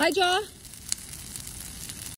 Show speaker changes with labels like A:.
A: Hi, Jaw.